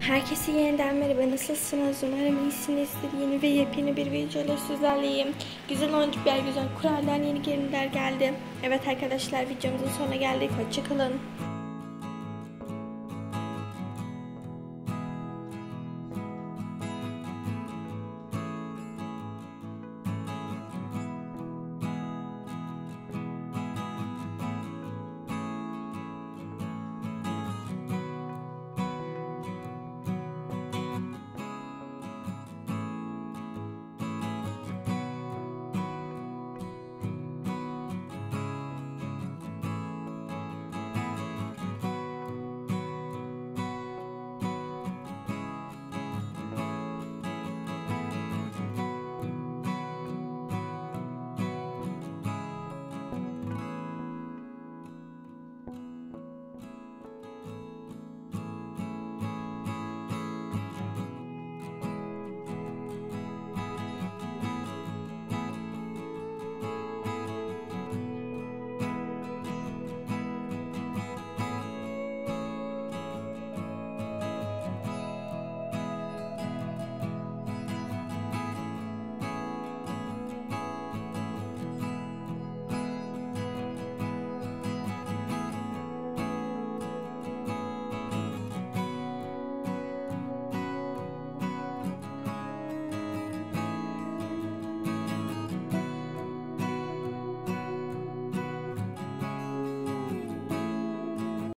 Herkese yeniden merhaba. Nasılsınız? Umarım iyisinizdir. Yeni ve yepyeni bir videoyla sizlerleyim. Güzel oyuncaklar güzel kurallar yeni gerilimler geldi. Evet arkadaşlar videomuzun sonuna geldik. Hoşçakalın